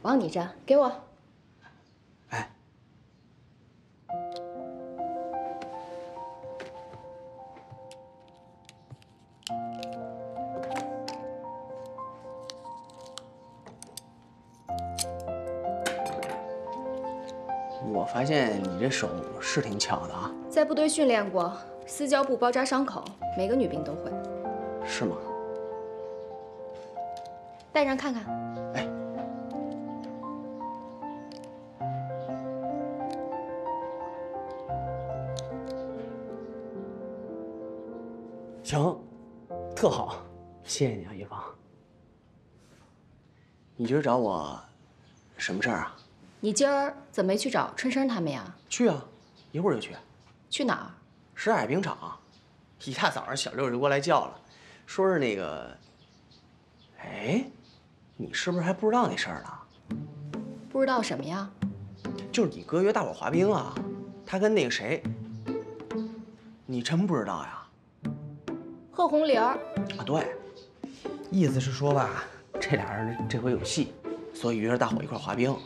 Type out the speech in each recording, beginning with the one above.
我帮你粘，给我。哎，我发现你这手是挺巧的啊，在部队训练过，撕胶布包扎伤口，每个女兵都会。是吗？戴上看看。行，特好，谢谢你啊，一芳。你今儿找我，什么事儿啊？你今儿怎么没去找春生他们呀？去啊，一会儿就去。去哪儿？什海冰场。一大早上，小六就过来叫了，说是那个……哎，你是不是还不知道那事儿呢？不知道什么呀？就是你哥约大伙滑冰啊，他跟那个谁……你真不知道呀？贺红玲儿啊，对，意思是说吧，这俩人这回有戏，所以约着大伙一块滑冰。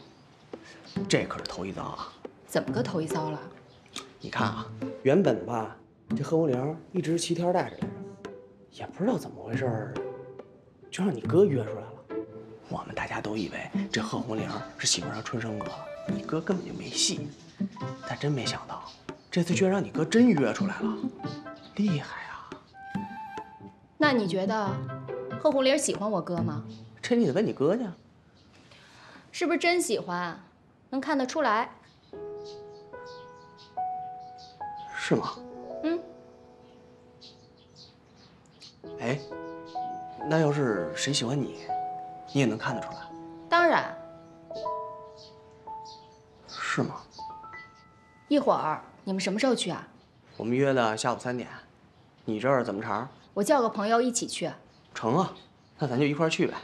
这可是头一遭啊！怎么个头一遭了？你看啊，原本吧，这贺红玲一直齐天带着来着，也不知道怎么回事，就让你哥约出来了。我们大家都以为这贺红玲是喜欢上春生哥了，你哥根本就没戏。但真没想到，这次居然让你哥真约出来了，厉害啊！那你觉得贺红玲喜欢我哥吗？这你得问你哥去。是不是真喜欢？能看得出来。是吗？嗯。哎，那要是谁喜欢你，你也能看得出来？当然。是吗？一会儿你们什么时候去啊？我们约的下午三点。你这儿怎么茬？我叫个朋友一起去。成啊，那咱就一块去呗。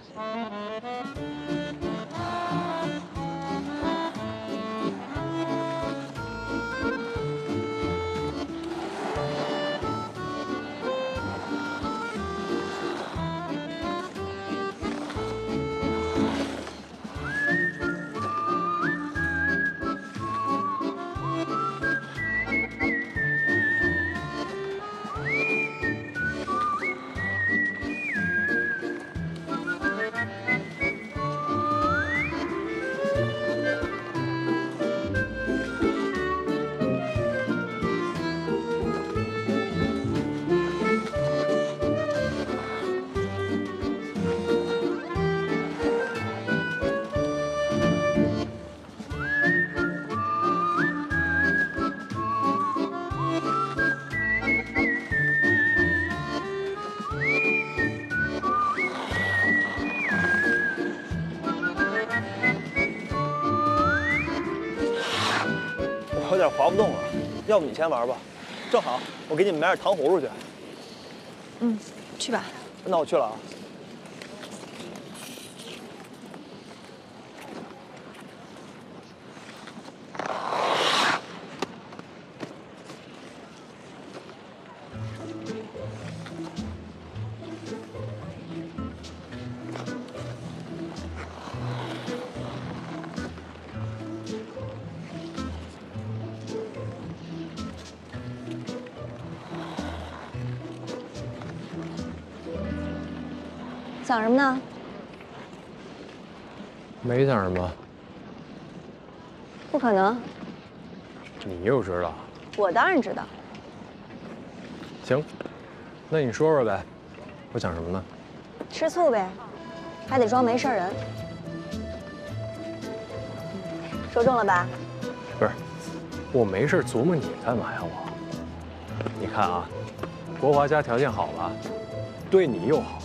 要不你先玩吧，正好我给你们买点糖葫芦去。嗯，去吧。那我去了啊。想什么呢？没想什么。不可能。你又知道？我当然知道。行，那你说说呗。我想什么呢？吃醋呗，还得装没事人。说中了吧？不是，我没事琢磨你干嘛呀？我，你看啊，国华家条件好吧，对你又好。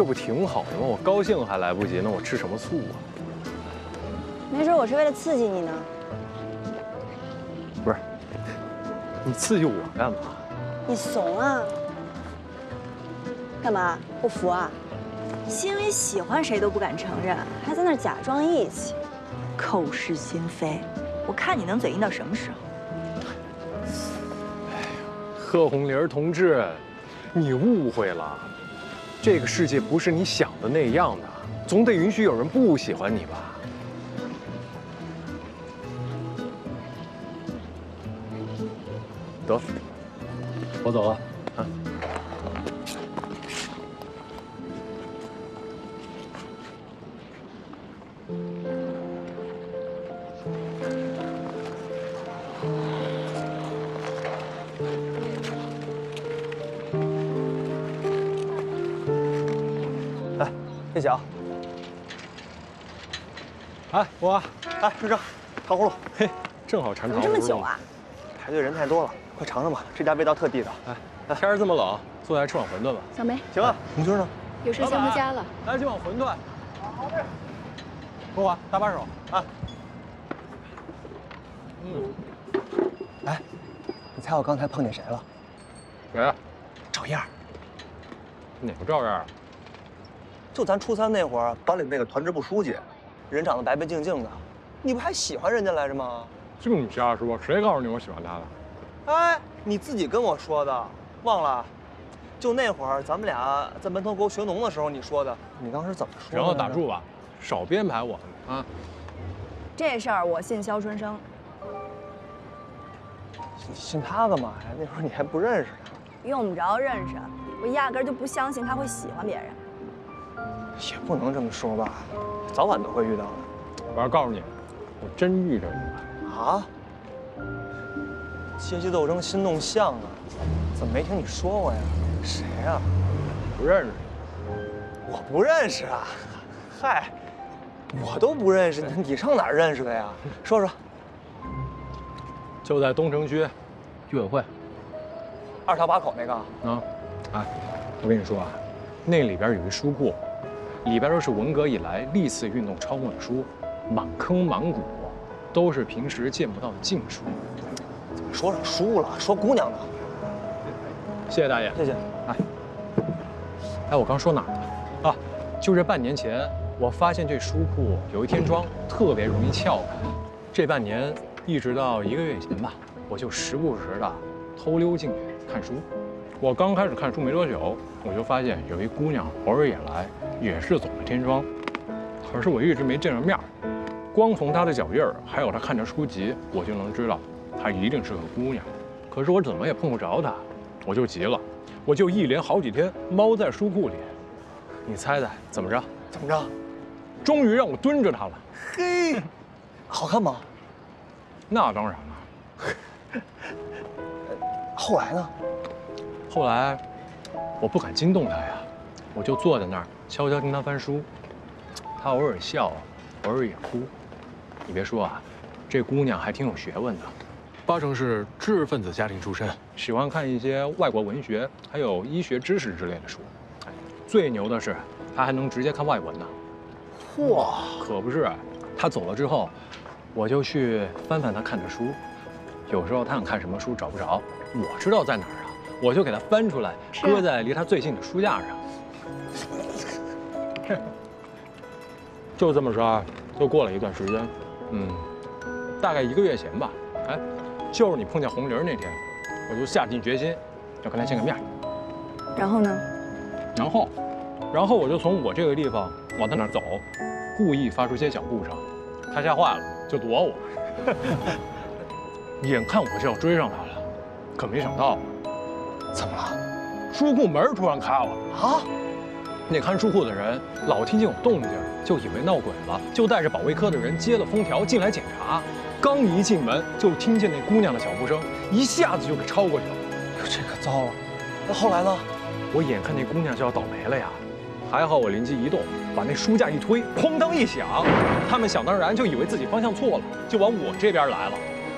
这不挺好的吗？我高兴还来不及，那我吃什么醋啊？没准我是为了刺激你呢。不是，你刺激我干嘛？你怂啊？干嘛不服啊？心里喜欢谁都不敢承认，还在那假装义气，口是心非。我看你能嘴硬到什么时候？哎呀，贺红玲同志，你误会了。这个世界不是你想的那样的。总得允许有人不喜欢你吧。得。我走了。啊。哎，我，哎，瑞正，糖葫芦，嘿，正好馋怎么肠。这么久啊？排队人太多了，快尝尝吧，这家味道特地道。哎，天儿这么冷，坐下来吃碗馄饨吧。小梅，行啊，红军呢？有事先回家了。来几碗馄饨。好的。给我搭把手啊。嗯，哎，你猜我刚才碰见谁了？谁呀？赵燕儿，哪个赵燕？就咱初三那会儿，班里那个团支部书记，人长得白白净净的，你不还喜欢人家来着吗？就你瞎说，谁告诉你我喜欢他的？哎，你自己跟我说的，忘了？就那会儿咱们俩在门头沟学农的时候，你说的。你当时怎么说？然后，打住吧，少编排我啊！这事儿我信肖春生。你信他干嘛呀？那会儿你还不认识他。用不着认识，我压根儿就不相信他会喜欢别人。也不能这么说吧，早晚都会遇到的。我要告诉你，我真遇着你了。啊？阶级斗争新动向啊？怎么没听你说过呀？谁呀、不认识。我不认识啊。嗨，我都不认识，你你上哪儿认识的呀？说说。就在东城区居委会二条八口那个。啊。哎，我跟你说啊，那里边有一书库，里边都是文革以来历次运动抄过的书，满坑满谷，都是平时见不到的禁书。怎么说上书了，说姑娘呢。谢谢大爷。谢谢。哎，哎，我刚说哪儿了？啊，就这半年前，我发现这书库有一天窗特别容易撬开。这半年，一直到一个月以前吧，我就时不时的偷溜进去看书。我刚开始看书没多久，我就发现有一姑娘偶尔也来，也是走了天窗，可是我一直没见着面儿。光从她的脚印儿，还有她看着书籍，我就能知道她一定是个姑娘。可是我怎么也碰不着她，我就急了，我就一连好几天猫在书库里。你猜猜怎么着？怎么着？终于让我蹲着她了。嘿，好看吗？那当然了。后来呢？后来，我不敢惊动她呀，我就坐在那儿悄悄听她翻书。她偶尔笑，偶尔也哭。你别说啊，这姑娘还挺有学问的，八成是知识分子家庭出身，喜欢看一些外国文学，还有医学知识之类的书。哎，最牛的是，她还能直接看外文呢。嚯！可不是，她走了之后，我就去翻翻她看的书。有时候她想看什么书找不着，我知道在哪儿啊，我就给她翻出来，搁在离她最近的书架上。就这么说啊，又过了一段时间，嗯，大概一个月前吧。哎，就是你碰见红玲那天，我就下定决心要跟她见个面。然后呢？然后，然后我就从我这个地方往她那儿走，故意发出些脚步声，她吓坏了，就躲我。眼看我就要追上她了，可没想到，怎么了？书库门突然开了，啊？那看书库的人老听见有动静，就以为闹鬼了，就带着保卫科的人接了封条进来检查。刚一进门，就听见那姑娘的脚步声，一下子就给超过去了。这可糟了。那后来呢？我眼看那姑娘就要倒霉了呀，还好我灵机一动，把那书架一推，哐当一响，他们想当然就以为自己方向错了，就往我这边来了。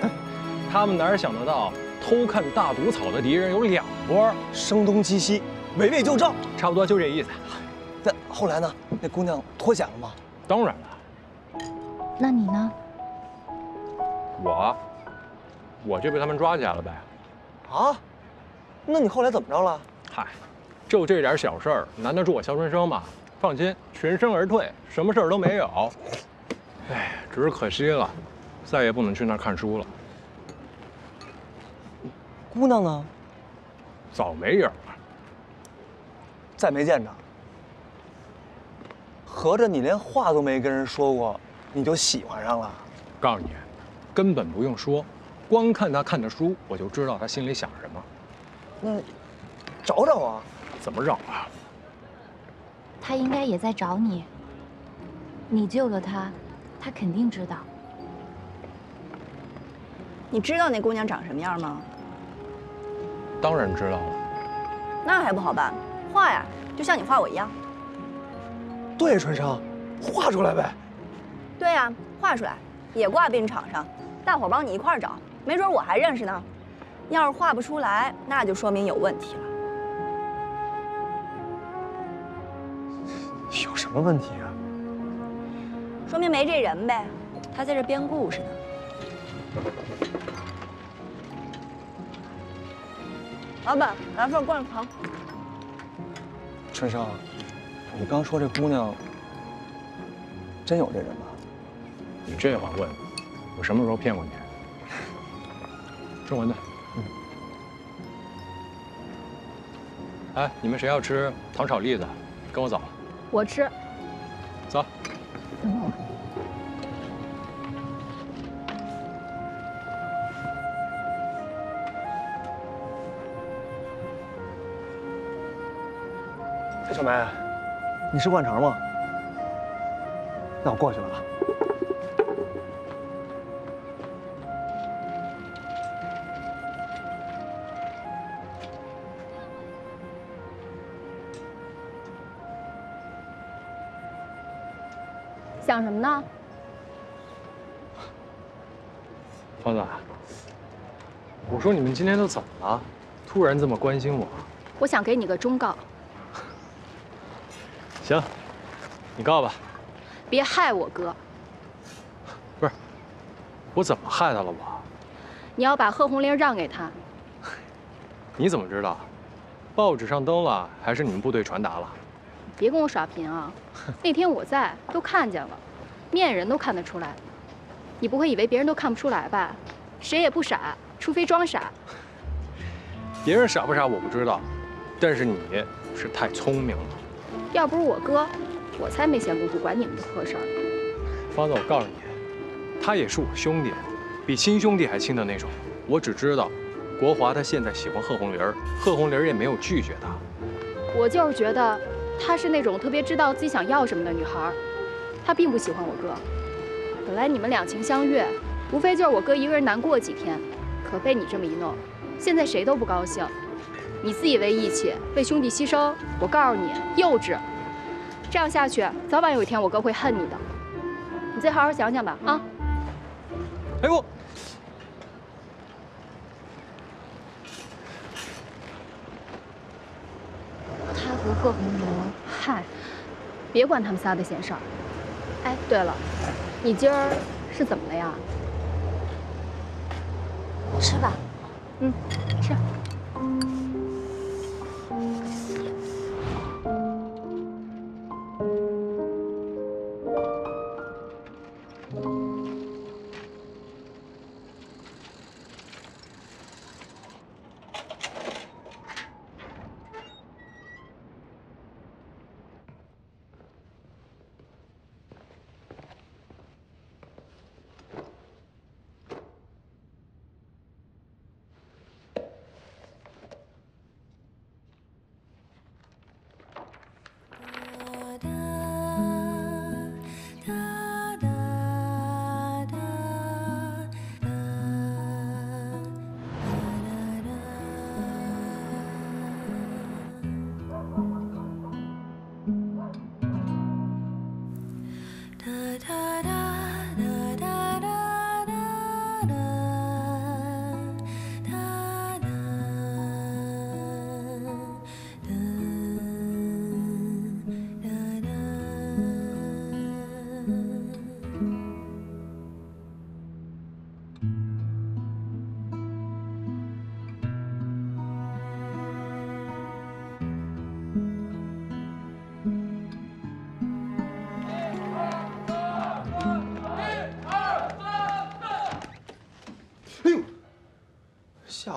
他们哪想得到，偷看大毒草的敌人有两波，声东击西，围魏救赵。差不多就这意思。那后来呢？那姑娘脱险了吗？当然了，那你呢？我，我就被他们抓起来了呗。啊？那你后来怎么着了？嗨，就这点小事儿，难得住我肖春生吗？放心，全身而退，什么事儿都没有。哎，只是可惜了，再也不能去那儿看书了，姑娘呢？早没影儿了。再没见着。合着你连话都没跟人说过，你就喜欢上了？告诉你，根本不用说，光看他看的书，我就知道他心里想什么。那找找啊！怎么找啊？他应该也在找你。你救了他，他肯定知道。你知道那姑娘长什么样吗？当然知道了。那还不好办，画呀，就像你画我一样。对，春生，画出来呗。对呀，画出来，也挂病场上，大伙帮你一块找，没准我还认识呢。要是画不出来，那就说明有问题了。有什么问题啊？说明没这人呗，他在这编故事呢。老板，来份灌肠。春生，你刚说这姑娘真有这人吗？你这话问，我什么时候骗过你？吃馄饨。嗯。哎，你们谁要吃糖炒栗子？跟我走。我吃。走。你是灌肠吗？那我过去了啊。想什么呢？方子，我说你们今天都怎么了？突然这么关心我？我想给你个忠告。行，你告吧。别害我哥。不是，我怎么害他了？我。你要把贺红玲让给他。你怎么知道？报纸上登了，还是你们部队传达了？别跟我耍贫啊！那天我在，都看见了，面人都看得出来。你不会以为别人都看不出来吧？谁也不傻，除非装傻。别人傻不傻我不知道，但是你是太聪明了。要不是我哥，我才没闲工夫管你们的破事儿。方子，我告诉你，他也是我兄弟，比亲兄弟还亲的那种。我只知道，国华他现在喜欢贺红玲，贺红玲也没有拒绝他。我就是觉得，她是那种特别知道自己想要什么的女孩。她并不喜欢我哥。本来你们两情相悦，无非就是我哥一个人难过几天，可被你这么一弄，现在谁都不高兴。你自以为义气，为兄弟牺牲，我告诉你，幼稚。这样下去，早晚有一天我哥会恨你的。你再好好想想吧，啊！哎呦，他和贺红玲，嗨，别管他们仨的闲事儿。哎，对了，你今儿是怎么了呀？吃吧，嗯，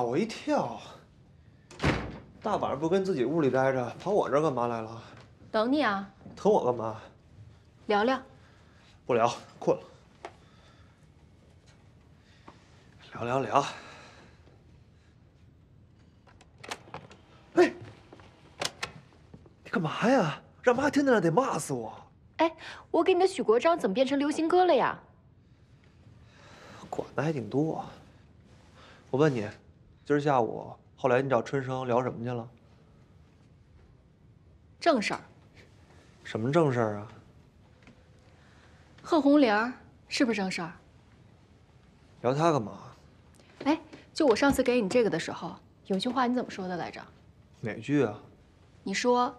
我一跳！大晚上不跟自己屋里待着，跑我这儿干嘛来了？等你啊。等我干嘛？聊聊。不聊，困了。聊聊聊。哎，你干嘛呀？让妈听见了得骂死我。哎，我给你的许国璋怎么变成流行歌了呀？管的还挺多。我问你，今儿下午后来你找春生聊什么去了？正事儿。什么正事儿啊？贺红玲是不是正事儿？聊他干嘛？哎，就我上次给你这个的时候，有句话你怎么说的来着？哪句啊？你说，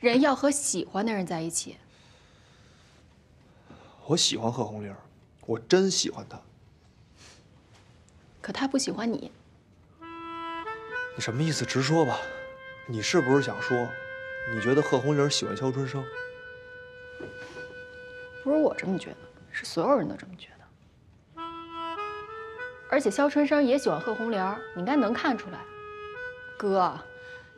人要和喜欢的人在一起。我喜欢贺红玲，我真喜欢她。可她不喜欢你。你什么意思？直说吧。你是不是想说，你觉得贺红玲喜欢肖春生？不是我这么觉得，是所有人都这么觉得。而且肖春生也喜欢贺红玲，你应该能看出来。哥，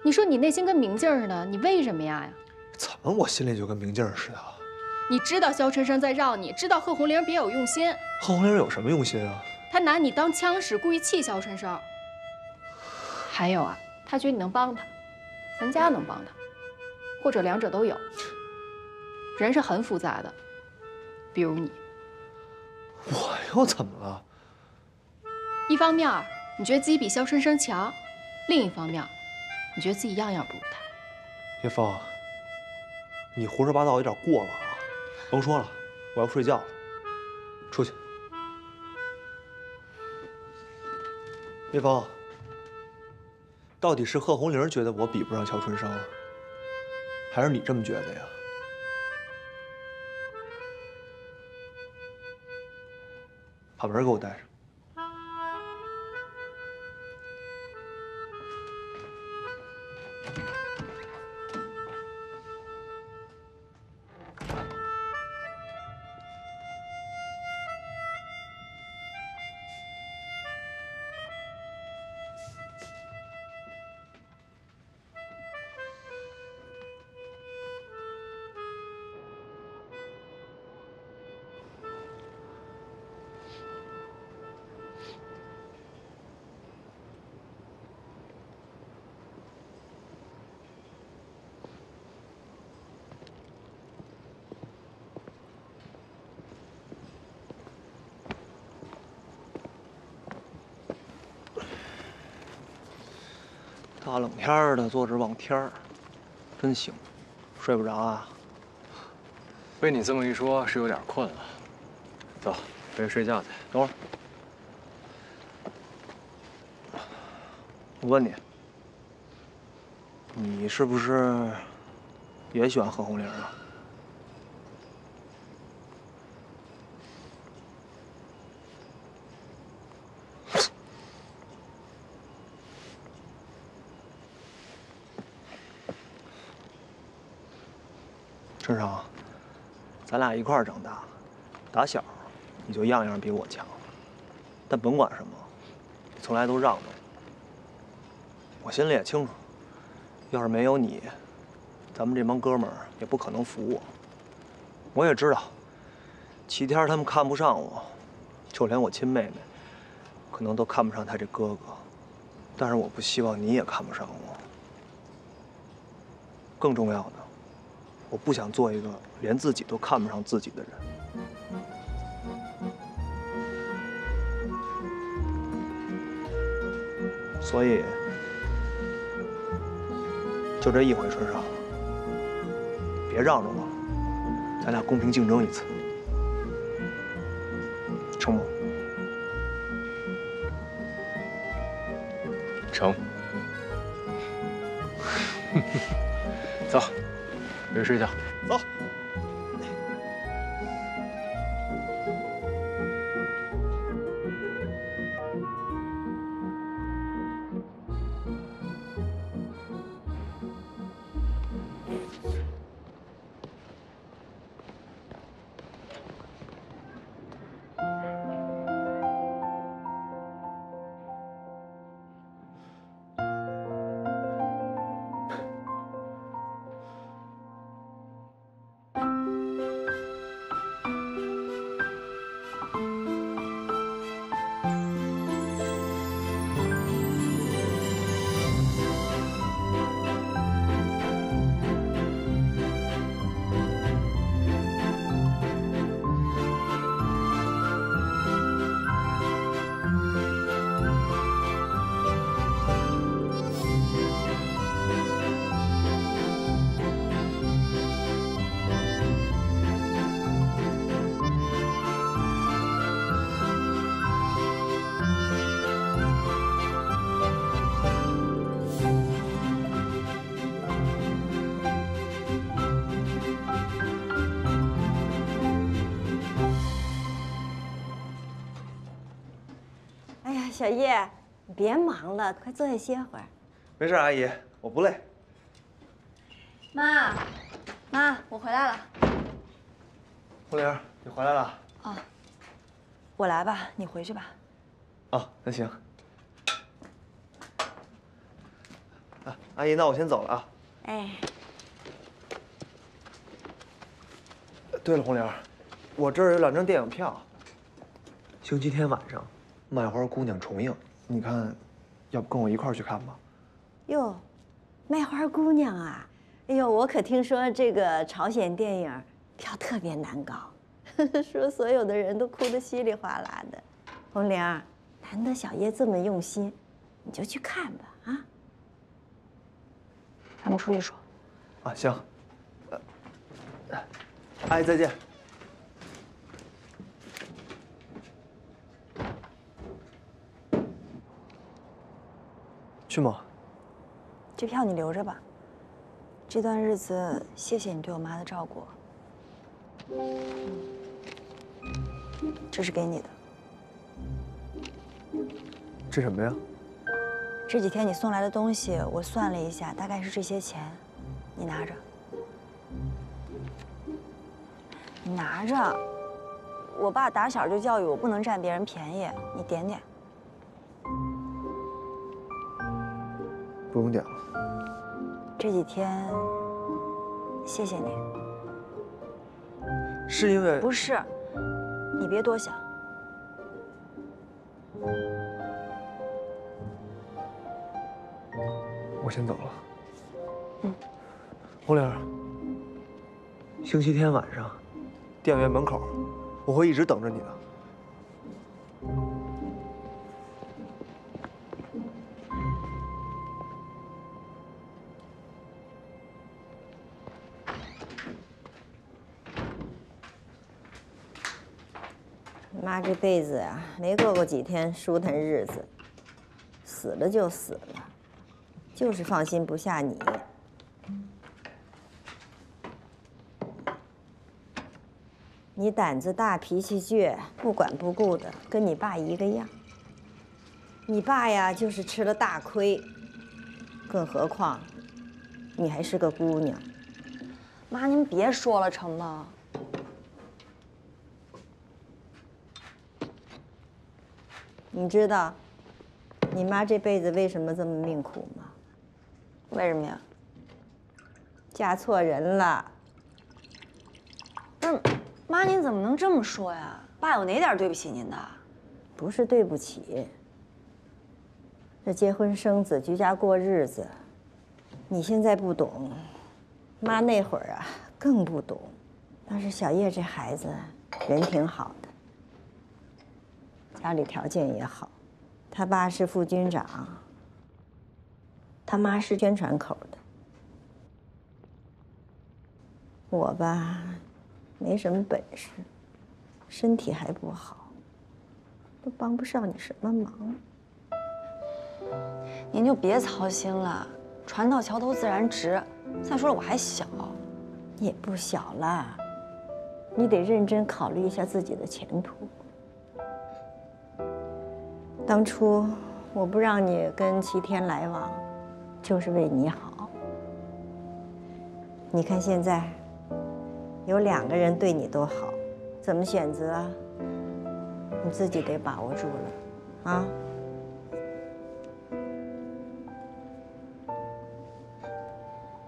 你说你内心跟明镜似的，你为什么呀呀？怎么我心里就跟明镜似的？你知道肖春生在绕你，知道贺红玲别有用心。贺红玲有什么用心啊？他拿你当枪使，故意气肖春生。还有啊，他觉得你能帮他，咱家能帮他，或者两者都有。人是很复杂的。比如你，我又怎么了？一方面你觉得自己比肖春生强，另一方面，你觉得自己样样不如他。叶枫，你胡说八道有点过了啊！甭说了，我要睡觉了，出去。叶枫，到底是贺红玲觉得我比不上乔春生，还是你这么觉得呀？把门给我带上。天的，坐着望天儿，真行。睡不着啊？被你这么一说，是有点困了。走，回去睡觉去。等会儿，我问你，你是不是也喜欢何红玲啊？春生，咱俩一块儿长大，打小你就样样比我强，但甭管什么，你从来都让着我。我心里也清楚，要是没有你，咱们这帮哥们儿也不可能服我。我也知道，齐天他们看不上我，就连我亲妹妹，可能都看不上他这哥哥。但是我不希望你也看不上我。更重要的。我不想做一个连自己都看不上自己的人，所以就这一回，春生，别让着我，咱俩公平竞争一次，成不？成。走。回去睡觉，走。小叶，你别忙了，快坐下歇会儿。没事，阿姨，我不累。妈，妈，我回来了。红玲，你回来了。我来吧，你回去吧。哦，那行。啊，阿姨，那我先走了啊。哎，对了，红玲，我这儿有两张电影票，星期天晚上，《卖花姑娘》重映，你看，要不跟我一块儿去看吧？哟，卖花姑娘啊！哎呦，我可听说这个朝鲜电影票特别难搞，说所有的人都哭得稀里哗啦的。红玲，难得小叶这么用心，你就去看吧啊！咱们出去说。啊，行。呃，阿姨再见。去吗？这票你留着吧。这段日子，谢谢你对我妈的照顾。这是给你的。这什么呀？这几天你送来的东西，我算了一下，大概是这些钱，你拿着。你拿着。我爸打小就教育我不能占别人便宜，你点点。用点了。这几天，谢谢你。是因为不是，你别多想。我先走了。嗯。红玲，星期天晚上，电影院门口，我会一直等着你的。没过过几天舒坦日子，死了就死了，就是放心不下你。你胆子大，脾气倔，不管不顾的，跟你爸一个样。你爸呀，就是吃了大亏，更何况你还是个姑娘。妈，您别说了，成吗？你知道你妈这辈子为什么这么命苦吗？为什么呀？嫁错人了。不是，妈，您怎么能这么说呀？爸有哪点对不起您的？不是对不起，这结婚生子、居家过日子，你现在不懂，妈那会儿啊更不懂。但是小叶这孩子人挺好的，家里条件也好，他爸是副军长，他妈是宣传口的。我吧，没什么本事，身体还不好。都帮不上你什么忙。您就别操心了，船到桥头自然直。再说了，我还小，也不小了，你得认真考虑一下自己的前途。当初我不让你跟齐天来往，就是为你好。你看现在，有两个人对你都好，怎么选择？你自己得把握住了，啊！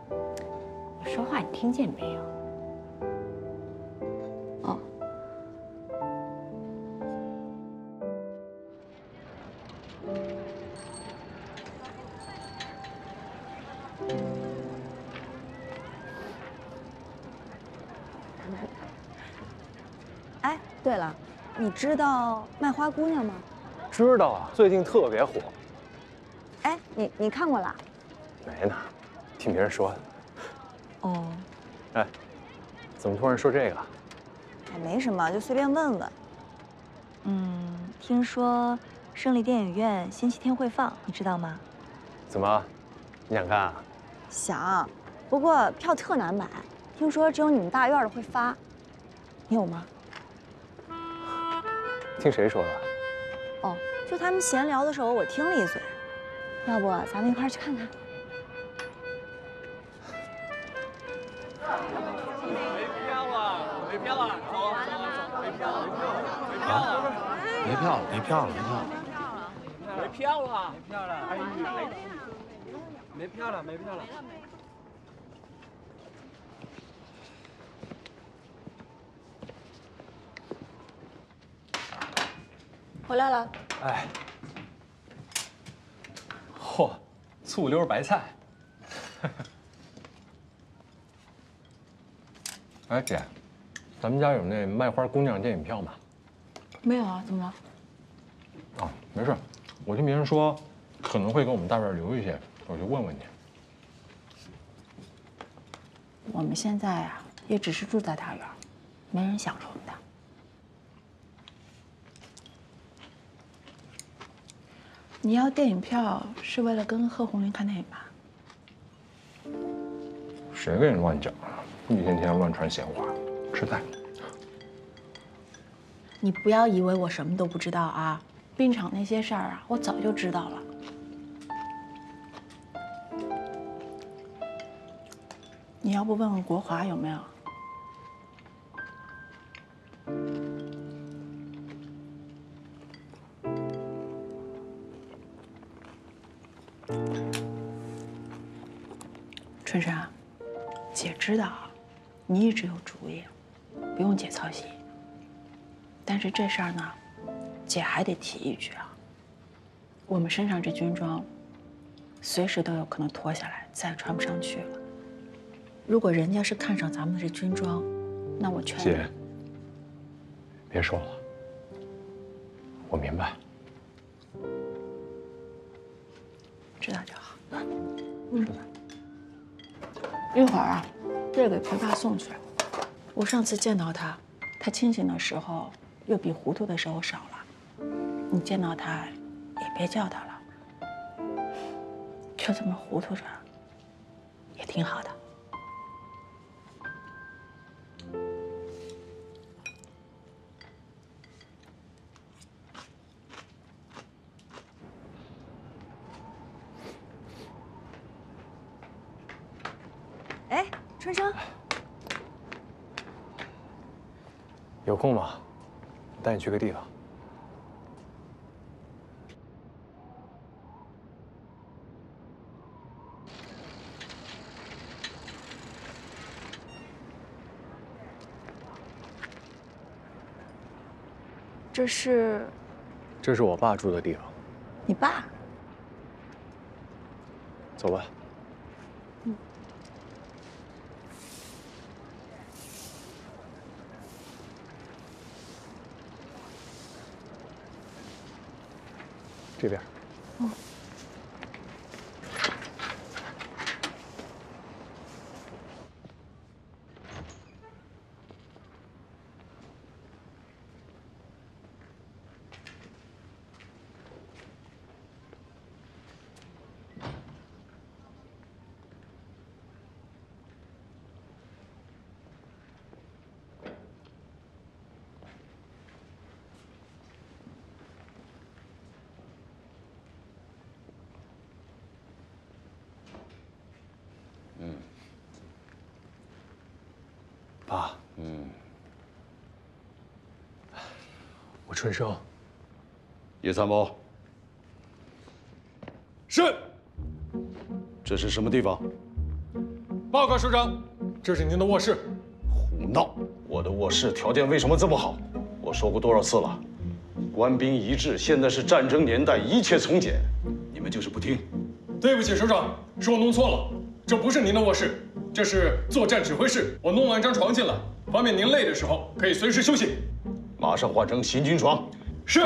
我说话你听见没有？知道卖花姑娘吗？知道啊，最近特别火。哎，你你看过了？没呢，听别人说的。哦，哎，怎么突然说这个？哎，没什么，就随便问问。嗯，听说胜利电影院星期天会放，你知道吗？怎么，你想看啊？想，不过票特难买，听说只有你们大院的会发。你有吗？听谁说的？哦，就就他们闲聊的时候，我听了一嘴。要不咱们一块儿去看看？没票了，走走走，没票了，没票了，没票了，没票了，没票了。没票了，没票了，哎，没票了，没票了。回来了。哎，嚯，醋溜白菜。哎，姐，咱们家有那卖花姑娘电影票吗？没有啊，怎么了？啊，没事，我听别人说可能会给我们大院留一些，我就问问你。我们现在啊，也只是住在大院，没人享受的。你要电影票是为了跟贺红林看电影吧？谁跟你乱讲啊？一天天乱传闲话，吃菜。你不要以为我什么都不知道啊！病场那些事儿啊，我早就知道了。你要不问问国华有没有？春山，姐知道你一直有主意，不用姐操心。但是这事儿呢，姐还得提一句啊。我们身上这军装，随时都有可能脱下来，再也穿不上去了。如果人家是看上咱们的这军装，那我劝你姐，别说了，我明白。这给裴爸送去。我上次见到他，他清醒的时候又比糊涂的时候少了。你见到他，也别叫他了，就这么糊涂着，也挺好的。空吗？带你去个地方。这是这是我爸住的地方，你爸？走吧。这边。爸，嗯，我春生，叶参谋，是这是什么地方？报告首长，这是您的卧室。胡闹！我的卧室条件为什么这么好？我说过多少次了，官兵一致，现在是战争年代，一切从简。你们就是不听。对不起，首长，是我弄错了，这不是您的卧室，这是作战指挥室。我弄了一张床进来，方便您累的时候可以随时休息。马上换成行军床。是。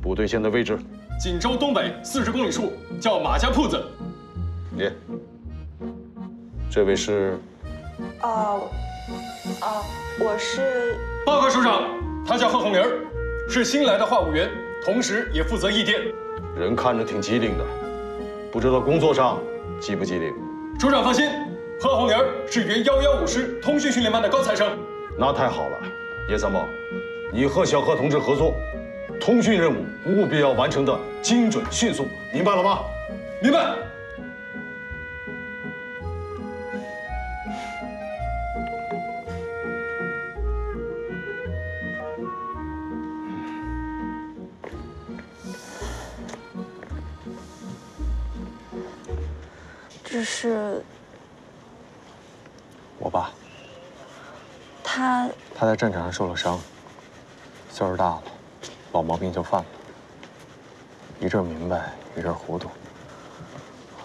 部队现在位置？锦州东北四十公里处，叫马家铺子。你，这位是？哦，哦，我是。报告首长，他叫贺红玲，是新来的话务员，同时也负责译电。人看着挺机灵的，不知道工作上机不机灵？首长放心，贺红玲是原幺幺五师通讯训练班的高材生。那太好了，叶参谋，你和小贺同志合作，通讯任务务必要完成的精准迅速，明白了吗？明白。这是我爸，他，他在战场上受了伤，岁数大了，老毛病就犯了，一阵明白，一阵糊涂。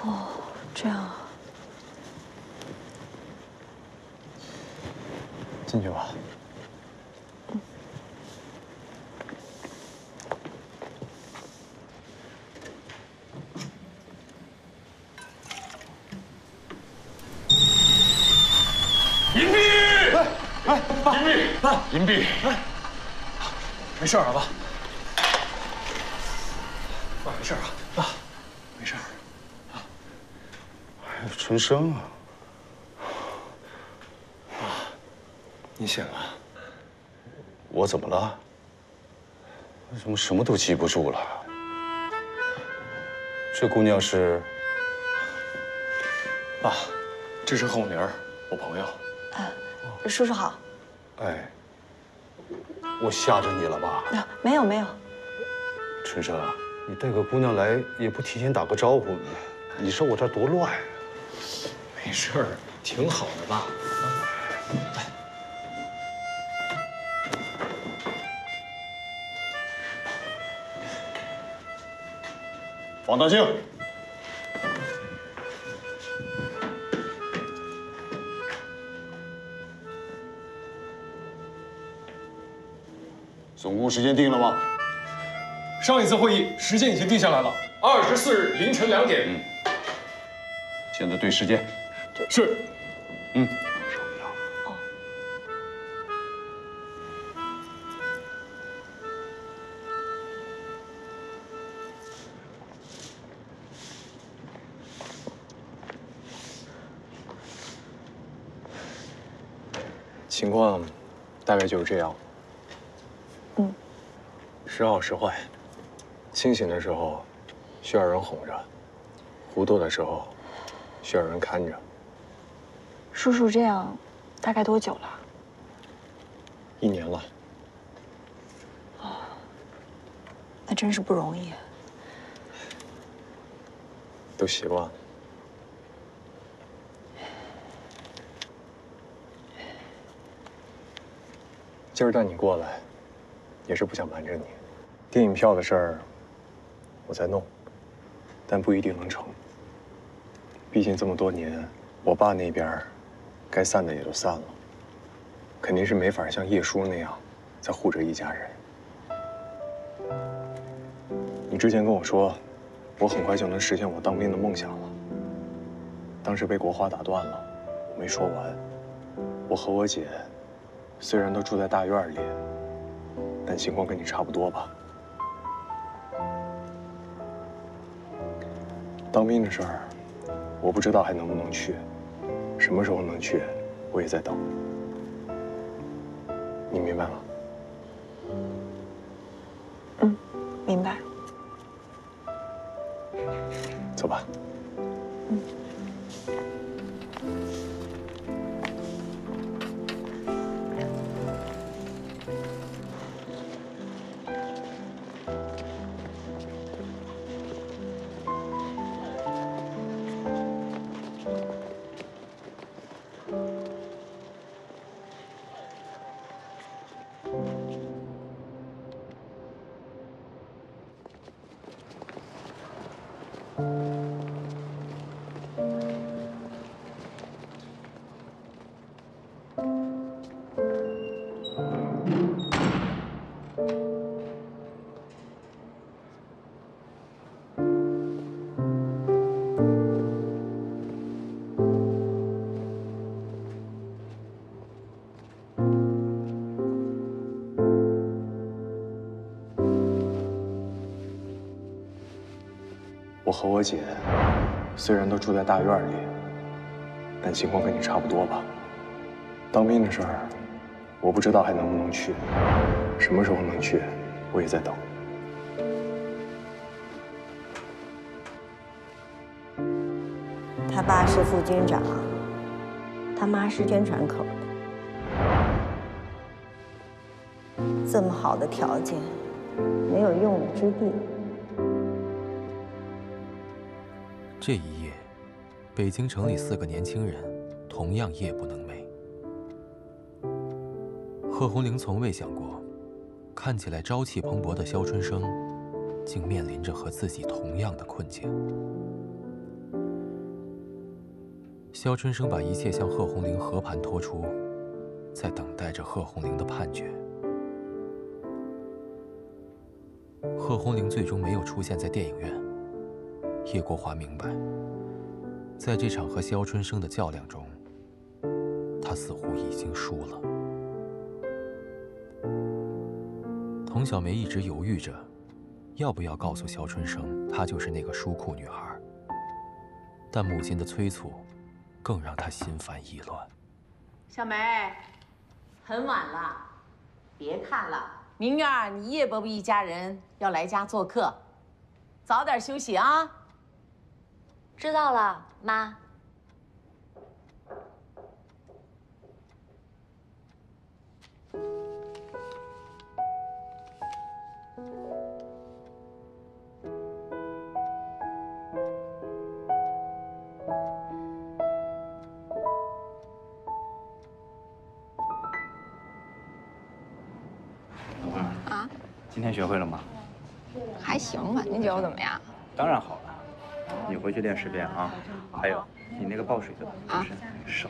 哦，这样啊。进去吧。银币！哎，爸！银币！爸！银币！哎没事啊，爸。爸没事啊，爸，没事。哎，春生啊！爸，你醒了？我怎么了？为什么什么都记不住了？这姑娘是……爸，这是后明儿，我朋友。叔叔好。哎，我吓着你了吧？啊，没有没有。春生啊，你带个姑娘来也不提前打个招呼，你说我这多乱啊！没事儿，挺好的，吧。来，王大庆，总共时间定了吗？上一次会议时间已经定下来了，二十四日凌晨两点。嗯。现在对时间。是。嗯。情况大概就是这样。嗯。时好时坏，清醒的时候需要人哄着，糊涂的时候需要人看着。叔叔这样大概多久了？一年了。哦那真是不容易。都习惯了。今儿带你过来，也是不想瞒着你。电影票的事儿，我在弄，但不一定能成。毕竟这么多年，我爸那边该散的也都散了，肯定是没法像叶叔那样再护着一家人。你之前跟我说，我很快就能实现我当兵的梦想了。当时被国华打断了，我没说完。我和我姐。虽然都住在大院里，但情况跟你差不多吧。当兵的事儿，我不知道还能不能去，什么时候能去，我也在等。你明白吗？我我和我姐虽然都住在大院里，但情况跟你差不多吧。当兵的事儿，我不知道还能不能去，什么时候能去，我也在等。他爸是副军长，他妈是宣传口的，这么好的条件，没有用武之地。这一夜，北京城里四个年轻人同样夜不能寐。贺红玲从未想过，看起来朝气蓬勃的肖春生，竟面临着和自己同样的困境。肖春生把一切向贺红玲和盘托出，在等待着贺红玲的判决。贺红玲最终没有出现在电影院。叶国华明白，在这场和肖春生的较量中，他似乎已经输了。童小梅一直犹豫着，要不要告诉肖春生，她就是那个书库女孩。但母亲的催促，更让她心烦意乱。小梅，很晚了，别看了。明儿你叶伯伯一家人要来家做客，早点休息啊。知道了，妈。今天学会了吗？还行吧，您觉得我怎么样？当然好了。你回去练十遍啊！还有，你那个抱水的就是手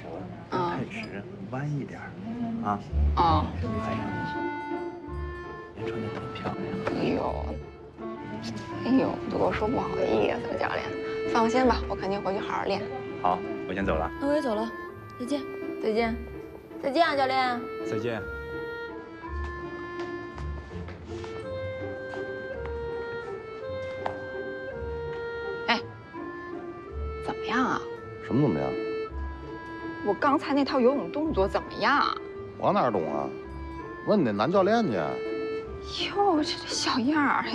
别太直，弯一点啊！啊！还有，你穿的很漂亮。哎呦，哎呦，都给我说不好意思，教练，放心吧，我肯定回去好好练。好，我先走了。那我也走了，再见。再见，再见啊，教练。再见。什么怎么样？我刚才那套游泳动作怎么样？我哪懂啊？问你那男教练去。哟，这这小样。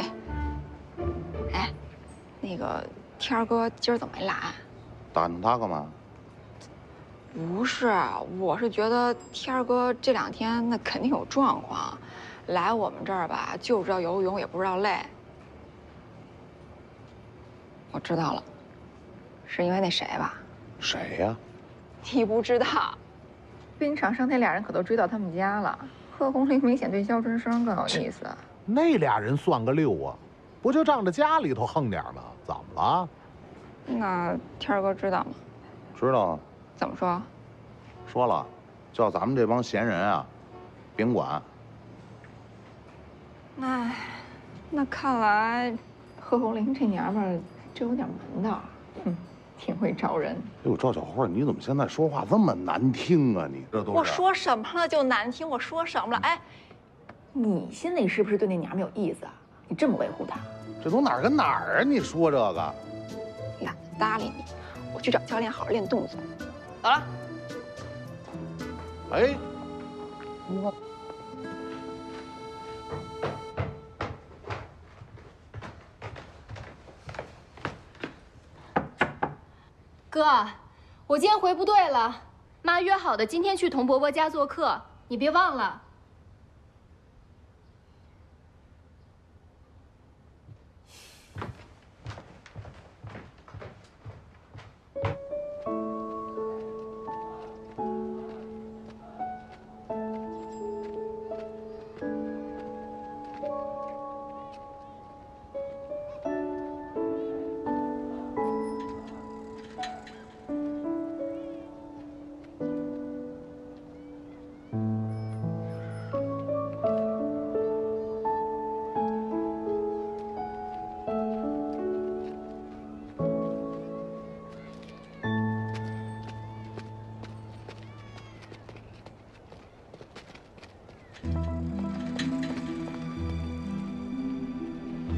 哎，那个天儿哥今儿怎么没来？打听他干嘛？不是，我是觉得天儿哥这两天那肯定有状况，来我们这儿吧，就知道游泳，也不知道累。我知道了。是因为那谁吧？谁呀？你不知道，冰场上那俩人可都追到他们家了。贺红玲明显对肖春生更有意思。那俩人算个六啊，不就仗着家里头横点吗？怎么了？那天儿哥知道吗？知道啊。怎么说？说了，叫咱们这帮闲人啊，甭管。那，那看来，贺红玲这娘们儿真有点门道。哼。挺会招人。哎呦，赵小慧，你怎么现在说话这么难听啊？你这都我说什么了就难听？我说什么了？哎，你心里是不是对那娘们有意思啊？你这么维护她？这都哪儿跟哪儿啊？你说这个，懒得搭理你。我去找教练好好练动作。走了。哎，我。哥，我今天回部队了，妈约好的今天去童伯伯家做客，你别忘了。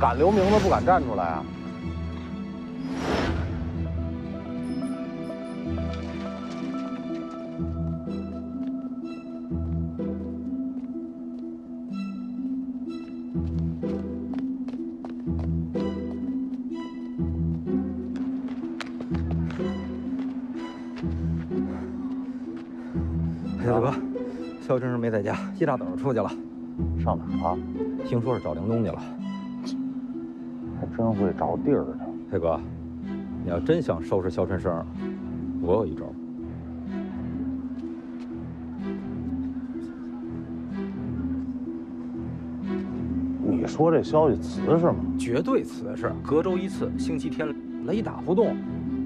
敢留名字，不敢站出来啊！大哥，肖先生没在家，一大早就出去了，上哪儿了？听说是找林东去了。还真会找地儿的。黑哥，你要真想收拾肖春生，我有一招。你说这消息瓷实吗？绝对瓷实，隔周一次，星期天雷打不动。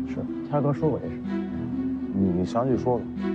是，天哥说过这事。你详细说说。